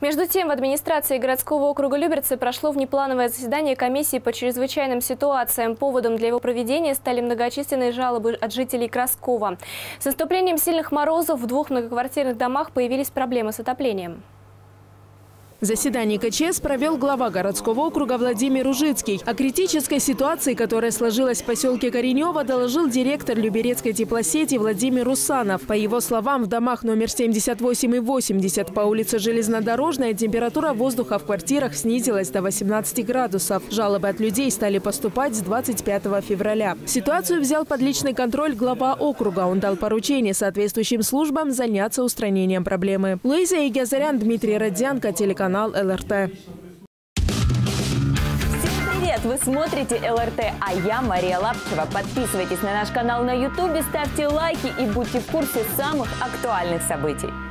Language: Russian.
Между тем, в администрации городского округа Люберцы прошло внеплановое заседание комиссии по чрезвычайным ситуациям. Поводом для его проведения стали многочисленные жалобы от жителей Краскова. С наступлением сильных морозов в двух многоквартирных домах появились проблемы с отоплением. Заседание КЧС провел глава городского округа Владимир Ужицкий. О критической ситуации, которая сложилась в поселке Коренева, доложил директор Люберецкой теплосети Владимир Русанов. По его словам, в домах номер 78 и 80 по улице Железнодорожная температура воздуха в квартирах снизилась до 18 градусов. Жалобы от людей стали поступать с 25 февраля. Ситуацию взял под личный контроль глава округа. Он дал поручение соответствующим службам заняться устранением проблемы. Луиза Игязарян, Дмитрий Родзянко, телеканал канал ЛРТ. Привет! Вы смотрите ЛРТ, а я Мария Лапчева. Подписывайтесь на наш канал на YouTube, ставьте лайки и будьте в курсе самых актуальных событий.